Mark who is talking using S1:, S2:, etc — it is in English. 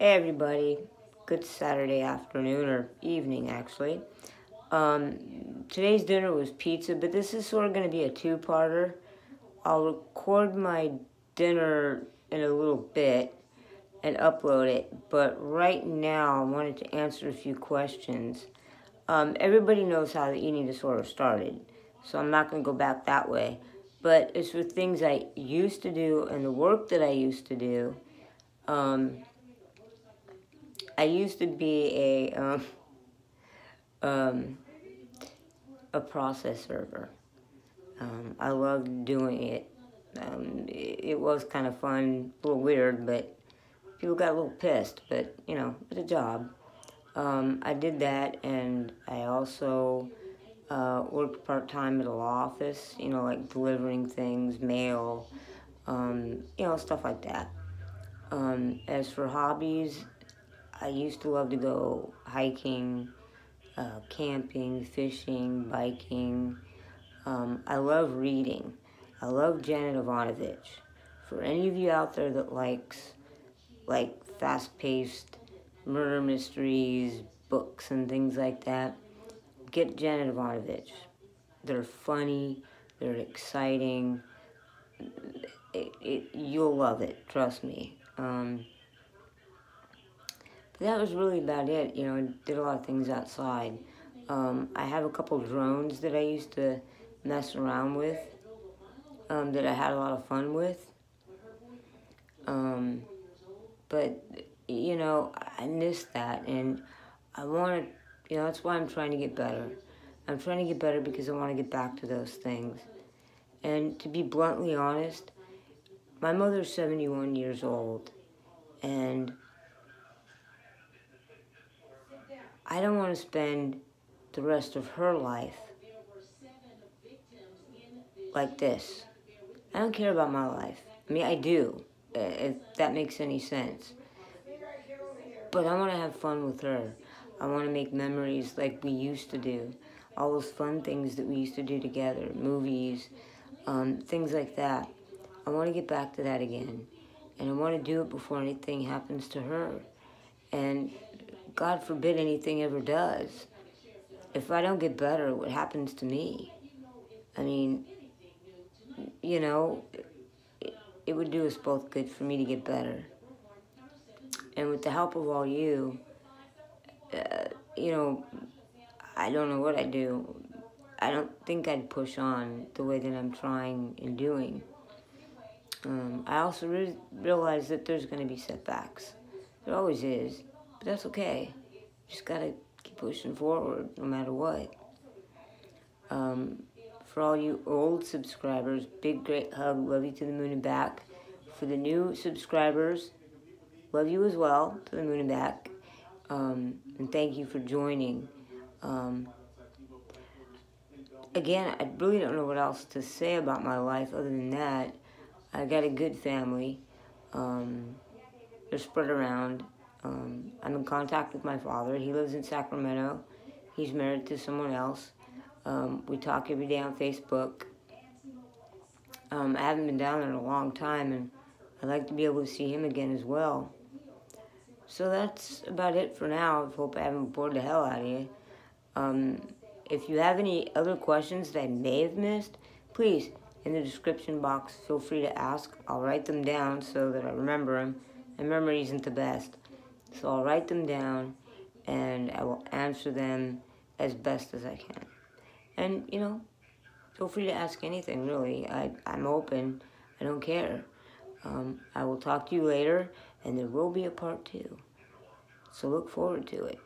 S1: Hey everybody, good Saturday afternoon or evening actually. Um, today's dinner was pizza, but this is sort of going to be a two-parter. I'll record my dinner in a little bit and upload it, but right now I wanted to answer a few questions. Um, everybody knows how the eating disorder started, so I'm not going to go back that way. But it's for things I used to do and the work that I used to do. Um, I used to be a um, um, a process server. Um, I loved doing it. Um, it. it. was kind of fun, a little weird, but people got a little pissed. But you know, it's a job. Um, I did that, and I also uh, worked part time at a law office. You know, like delivering things, mail, um, you know, stuff like that. As for hobbies, I used to love to go hiking, uh, camping, fishing, biking. Um, I love reading. I love Janet Evanovich. For any of you out there that likes like fast-paced murder mysteries, books, and things like that, get Janet Evanovich. They're funny, they're exciting. It, it, you'll love it, trust me. Um, that was really about it. You know, I did a lot of things outside. Um, I have a couple drones that I used to mess around with, um, that I had a lot of fun with. Um, but, you know, I miss that, and I want to, you know, that's why I'm trying to get better. I'm trying to get better because I want to get back to those things. And to be bluntly honest, my mother's 71 years old, and I don't want to spend the rest of her life like this. I don't care about my life. I mean, I do, if that makes any sense. But I want to have fun with her. I want to make memories like we used to do. All those fun things that we used to do together, movies, um, things like that. I want to get back to that again. And I want to do it before anything happens to her. And God forbid anything ever does. If I don't get better, what happens to me? I mean, you know, it, it would do us both good for me to get better. And with the help of all you, uh, you know, I don't know what I'd do. I don't think I'd push on the way that I'm trying and doing. Um, I also re realize that there's going to be setbacks. There always is. But that's okay. Just gotta keep pushing forward no matter what. Um, for all you old subscribers, big great hug, love you to the moon and back. For the new subscribers, love you as well, to the moon and back. Um, and thank you for joining. Um, again, I really don't know what else to say about my life other than that. I got a good family. Um, they're spread around. Um, I'm in contact with my father. He lives in Sacramento. He's married to someone else. Um, we talk every day on Facebook. Um, I haven't been down there in a long time, and I'd like to be able to see him again as well. So that's about it for now. I hope I haven't bored the hell out of you. Um, if you have any other questions that I may have missed, please, in the description box, feel free to ask. I'll write them down so that I remember them. And memory isn't the best. So I'll write them down and I will answer them as best as I can. And, you know, feel free to ask anything, really. I, I'm open. I don't care. Um, I will talk to you later, and there will be a part two. So look forward to it.